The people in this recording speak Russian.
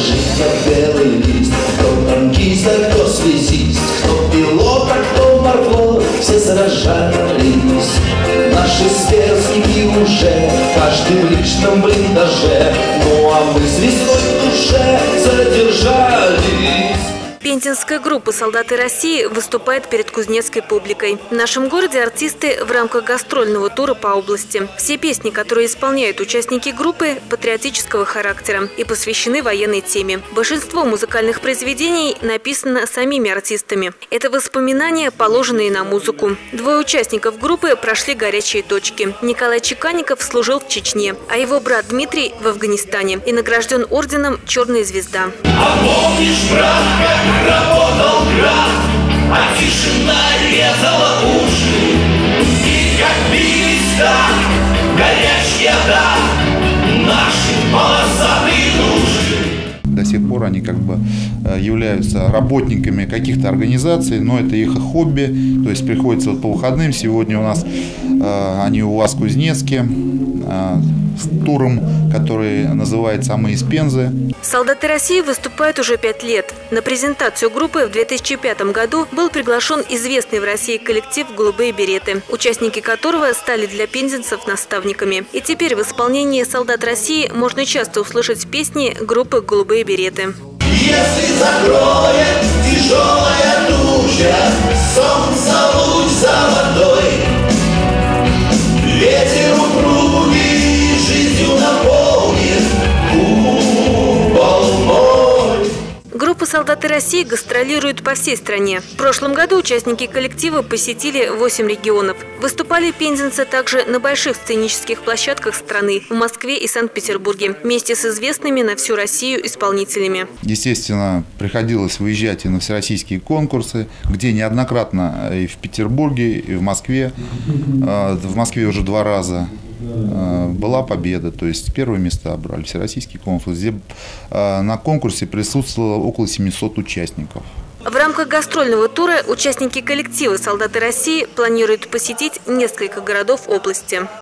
жить как белый лист. Кто танкист, а кто связист. Кто пилот, а кто морфлот Все сражались. Наши сверстники уже Каждый в личном блиндаже. Ну а мы звездой в душе задержались Пензенская группа «Солдаты России» выступает перед кузнецкой публикой. В нашем городе артисты в рамках гастрольного тура по области. Все песни, которые исполняют участники группы, патриотического характера и посвящены военной теме. Большинство музыкальных произведений написано самими артистами. Это воспоминания, положенные на музыку. Двое участников группы прошли горячие точки. Николай Чеканников служил в Чечне, а его брат Дмитрий в Афганистане и награжден орденом «Черная звезда». А помнишь, брат, как работал град, а тишина резала уши. И как бились так горячие да наши полосатые души. До сих пор они как бы э, являются работниками каких-то организаций, но это их хобби, то есть приходится вот по выходным. Сегодня у нас э, они у вас в Кузнецке э, с туром, который называется «А мы из Пензы». Солдаты России выступают уже пять лет. На презентацию группы в 2005 году был приглашен известный в России коллектив «Голубые береты», участники которого стали для пензенцев наставниками. И теперь в исполнении «Солдат России» можно часто услышать песни группы «Голубые береты». Если закроет тяжелая туча, «Солдаты России» гастролирует по всей стране. В прошлом году участники коллектива посетили 8 регионов. Выступали пензенцы также на больших сценических площадках страны в Москве и Санкт-Петербурге вместе с известными на всю Россию исполнителями. Естественно, приходилось выезжать и на всероссийские конкурсы, где неоднократно и в Петербурге, и в Москве. Э, В Москве уже два раза была победа, то есть первые места брали всероссийский конкурс, где э, на конкурсе присутствовало около 700 участников. В рамках гастрольного тура участники коллектива «Солдаты России» планируют посетить несколько городов области.